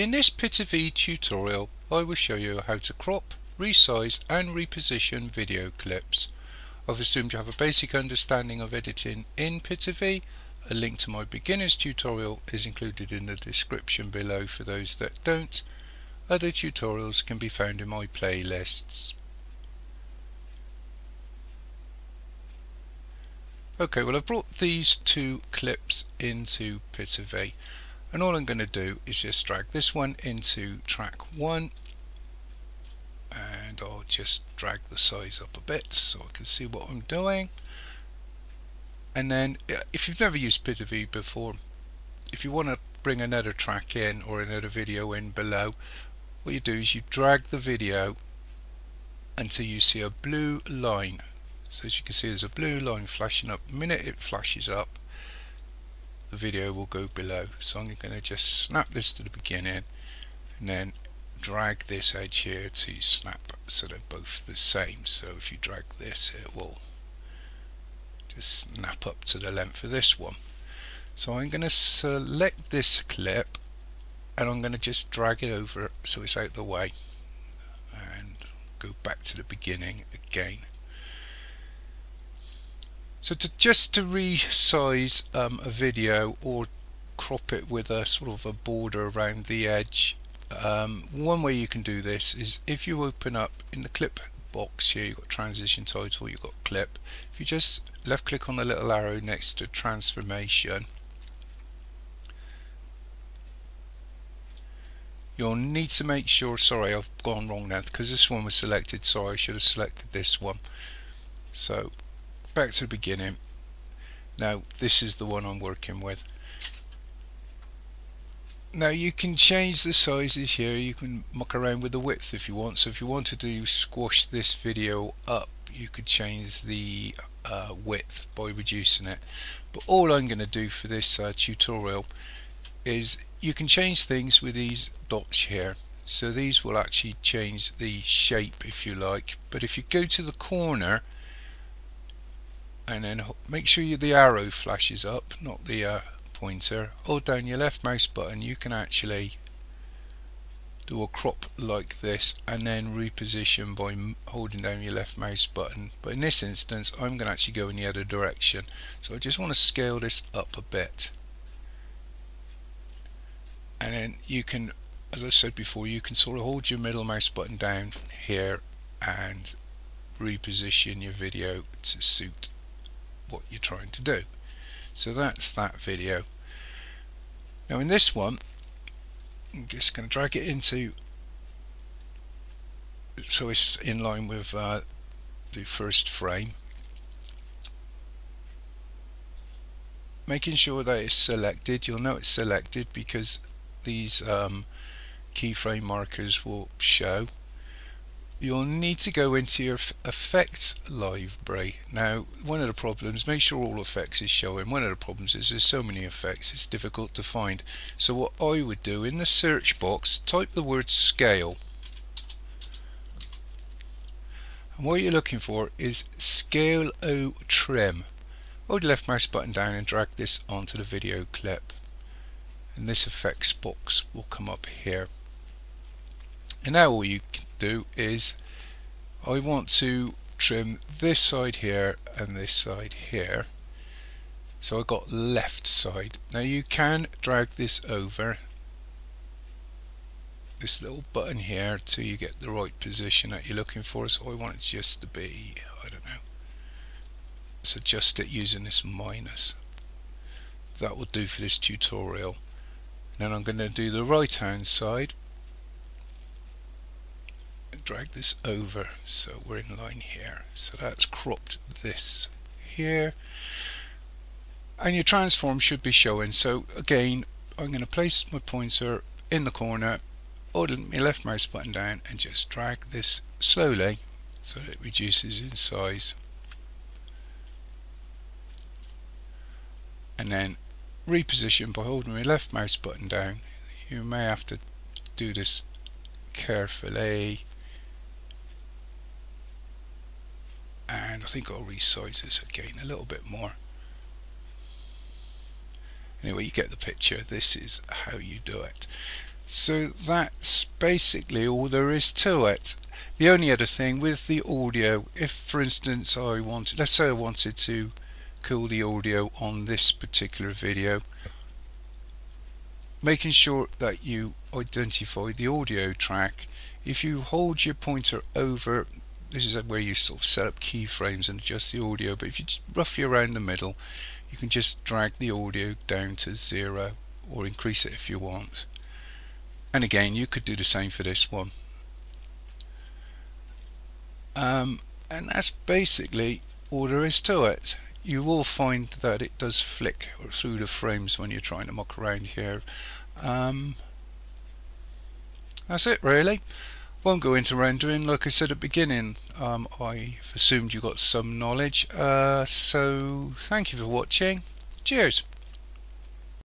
In this Pitivi tutorial I will show you how to crop, resize and reposition video clips. I've assumed you have a basic understanding of editing in Pitivi. A link to my beginner's tutorial is included in the description below for those that don't. Other tutorials can be found in my playlists. Okay, well I've brought these two clips into Pitivi and all I'm going to do is just drag this one into track 1 and I'll just drag the size up a bit so I can see what I'm doing. And then if you've never used Pitivi before if you want to bring another track in or another video in below what you do is you drag the video until you see a blue line. So as you can see there's a blue line flashing up. The minute it flashes up the video will go below. So I'm going to just snap this to the beginning and then drag this edge here to snap so they're both the same. So if you drag this it will just snap up to the length of this one. So I'm going to select this clip and I'm going to just drag it over so it's out the way and go back to the beginning again so to just to resize um, a video or crop it with a sort of a border around the edge um, one way you can do this is if you open up in the clip box here you've got transition title you've got clip. If you just left click on the little arrow next to transformation you'll need to make sure sorry I've gone wrong now because this one was selected so I should have selected this one. So back to the beginning. Now this is the one I'm working with. Now you can change the sizes here. You can muck around with the width if you want. So if you wanted to squash this video up you could change the uh, width by reducing it. But all I'm going to do for this uh, tutorial is you can change things with these dots here. So these will actually change the shape if you like. But if you go to the corner and then make sure you, the arrow flashes up not the uh, pointer. Hold down your left mouse button. You can actually do a crop like this and then reposition by holding down your left mouse button. But in this instance I'm going to actually go in the other direction. So I just want to scale this up a bit. And then you can as I said before you can sort of hold your middle mouse button down here and reposition your video to suit what you're trying to do. So that's that video. Now in this one, I'm just going to drag it into so it's in line with uh, the first frame. Making sure that it's selected, you'll know it's selected because these um, keyframe markers will show you'll need to go into your effects library. Now one of the problems make sure all effects is showing. One of the problems is there's so many effects it's difficult to find. So what I would do in the search box type the word scale. And what you're looking for is scale O trim hold the left mouse button down and drag this onto the video clip. And this effects box will come up here and now all you can do is I want to trim this side here and this side here. So I got left side. Now you can drag this over this little button here till you get the right position that you're looking for. So I want it just to be I don't know let's adjust it using this minus. That will do for this tutorial. Then I'm going to do the right hand side drag this over so we're in line here. So that's cropped this here. And your transform should be showing. So again I'm going to place my pointer in the corner hold my left mouse button down and just drag this slowly so it reduces in size. And then reposition by holding my left mouse button down. You may have to do this carefully and I think I'll resize this again a little bit more anyway you get the picture this is how you do it So that's basically all there is to it. The only other thing with the audio, if for instance I wanted, let's say I wanted to cool the audio on this particular video, making sure that you identify the audio track. If you hold your pointer over, this is where you sort of set up keyframes and adjust the audio, but if you roughly around the middle, you can just drag the audio down to zero or increase it if you want. And again you could do the same for this one. Um, and that's basically all there is to it. You will find that it does flick through the frames when you're trying to muck around here. Um, that's it really won't go into rendering like I said at the beginning. Um, I've assumed you got some knowledge. Uh, so thank you for watching. Cheers